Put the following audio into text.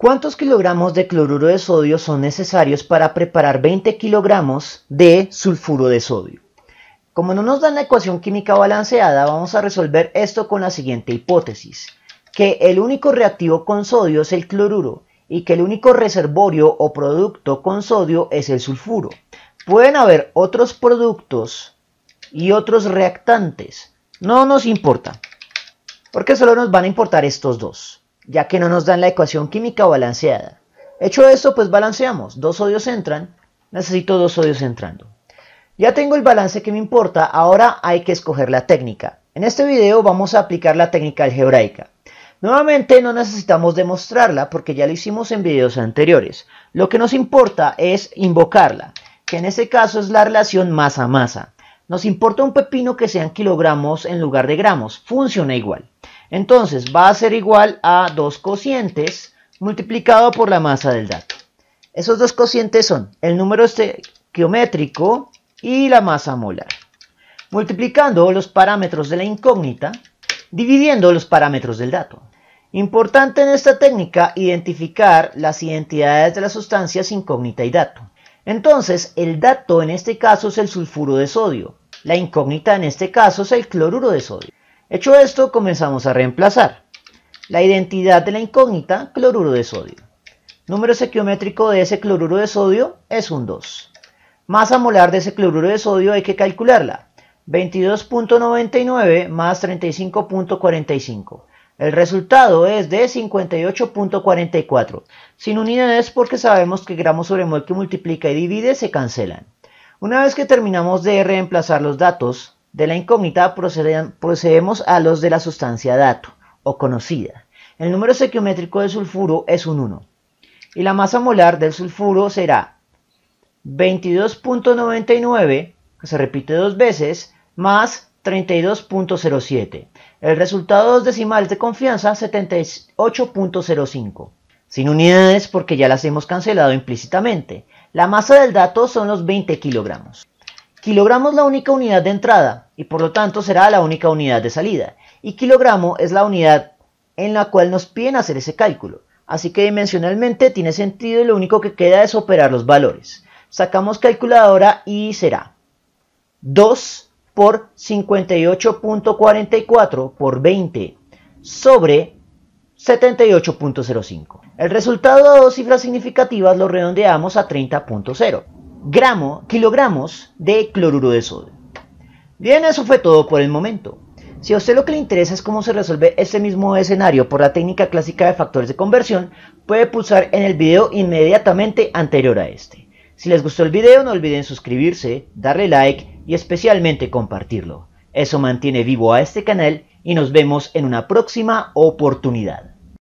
¿Cuántos kilogramos de cloruro de sodio son necesarios para preparar 20 kilogramos de sulfuro de sodio? Como no nos dan la ecuación química balanceada, vamos a resolver esto con la siguiente hipótesis, que el único reactivo con sodio es el cloruro y que el único reservorio o producto con sodio es el sulfuro. Pueden haber otros productos y otros reactantes, no nos importa, porque solo nos van a importar estos dos ya que no nos dan la ecuación química balanceada. Hecho esto, pues balanceamos. Dos sodios entran, necesito dos sodios entrando. Ya tengo el balance que me importa, ahora hay que escoger la técnica. En este video vamos a aplicar la técnica algebraica. Nuevamente no necesitamos demostrarla porque ya lo hicimos en videos anteriores. Lo que nos importa es invocarla, que en este caso es la relación masa-masa. Nos importa un pepino que sean kilogramos en lugar de gramos, funciona igual. Entonces va a ser igual a dos cocientes multiplicado por la masa del dato. Esos dos cocientes son el número estequiométrico y la masa molar. Multiplicando los parámetros de la incógnita, dividiendo los parámetros del dato. Importante en esta técnica identificar las identidades de las sustancias incógnita y dato. Entonces, el dato en este caso es el sulfuro de sodio. La incógnita en este caso es el cloruro de sodio. Hecho esto, comenzamos a reemplazar. La identidad de la incógnita, cloruro de sodio. Número estequiométrico de ese cloruro de sodio es un 2. Masa molar de ese cloruro de sodio hay que calcularla. 22.99 más 35.45. El resultado es de 58.44. Sin unidades porque sabemos que gramos sobre mol que multiplica y divide se cancelan. Una vez que terminamos de reemplazar los datos, de la incógnita procedemos a los de la sustancia dato o conocida. El número estequiométrico del sulfuro es un 1 y la masa molar del sulfuro será 22.99, que se repite dos veces, más 32.07. El resultado dos decimales de confianza 78.05. Sin unidades porque ya las hemos cancelado implícitamente. La masa del dato son los 20 kilogramos. Kilogramo es la única unidad de entrada y por lo tanto será la única unidad de salida. Y kilogramo es la unidad en la cual nos piden hacer ese cálculo. Así que dimensionalmente tiene sentido y lo único que queda es operar los valores. Sacamos calculadora y será 2 por 58.44 por 20 sobre 78.05. El resultado de dos cifras significativas lo redondeamos a 30.0 gramo, kilogramos de cloruro de sodio. Bien, eso fue todo por el momento. Si a usted lo que le interesa es cómo se resuelve este mismo escenario por la técnica clásica de factores de conversión, puede pulsar en el video inmediatamente anterior a este. Si les gustó el video no olviden suscribirse, darle like y especialmente compartirlo. Eso mantiene vivo a este canal y nos vemos en una próxima oportunidad.